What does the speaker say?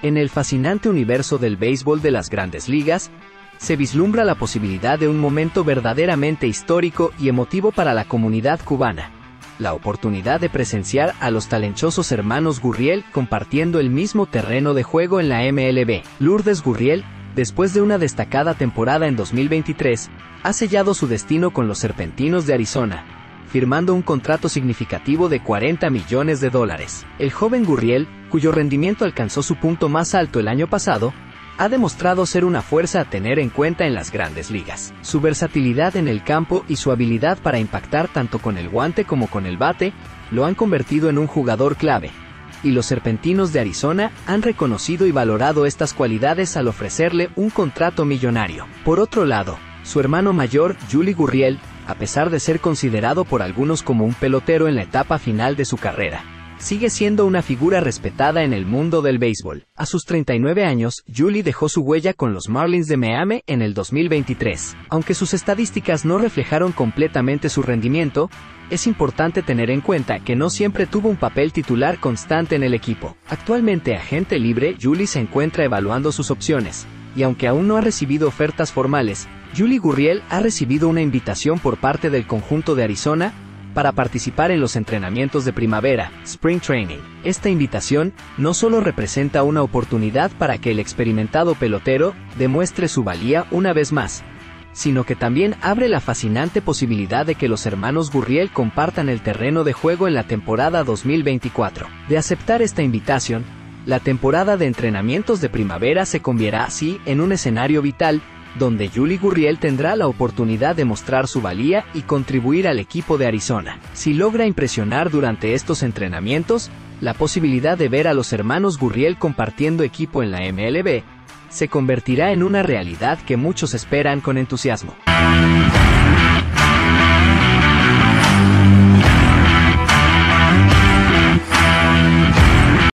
En el fascinante universo del béisbol de las grandes ligas, se vislumbra la posibilidad de un momento verdaderamente histórico y emotivo para la comunidad cubana. La oportunidad de presenciar a los talentosos hermanos Gurriel compartiendo el mismo terreno de juego en la MLB. Lourdes Gurriel, después de una destacada temporada en 2023, ha sellado su destino con los Serpentinos de Arizona, firmando un contrato significativo de 40 millones de dólares. El joven Gurriel, cuyo rendimiento alcanzó su punto más alto el año pasado, ha demostrado ser una fuerza a tener en cuenta en las grandes ligas. Su versatilidad en el campo y su habilidad para impactar tanto con el guante como con el bate lo han convertido en un jugador clave, y los Serpentinos de Arizona han reconocido y valorado estas cualidades al ofrecerle un contrato millonario. Por otro lado, su hermano mayor, Julie Gurriel, a pesar de ser considerado por algunos como un pelotero en la etapa final de su carrera, sigue siendo una figura respetada en el mundo del béisbol. A sus 39 años, Julie dejó su huella con los Marlins de Miami en el 2023. Aunque sus estadísticas no reflejaron completamente su rendimiento, es importante tener en cuenta que no siempre tuvo un papel titular constante en el equipo. Actualmente agente libre, Julie se encuentra evaluando sus opciones, y aunque aún no ha recibido ofertas formales, Julie Gurriel ha recibido una invitación por parte del conjunto de Arizona para participar en los entrenamientos de primavera, Spring Training. Esta invitación no solo representa una oportunidad para que el experimentado pelotero demuestre su valía una vez más, sino que también abre la fascinante posibilidad de que los hermanos Gurriel compartan el terreno de juego en la temporada 2024. De aceptar esta invitación, la temporada de entrenamientos de primavera se convierta así en un escenario vital donde Julie Gurriel tendrá la oportunidad de mostrar su valía y contribuir al equipo de Arizona. Si logra impresionar durante estos entrenamientos, la posibilidad de ver a los hermanos Gurriel compartiendo equipo en la MLB se convertirá en una realidad que muchos esperan con entusiasmo.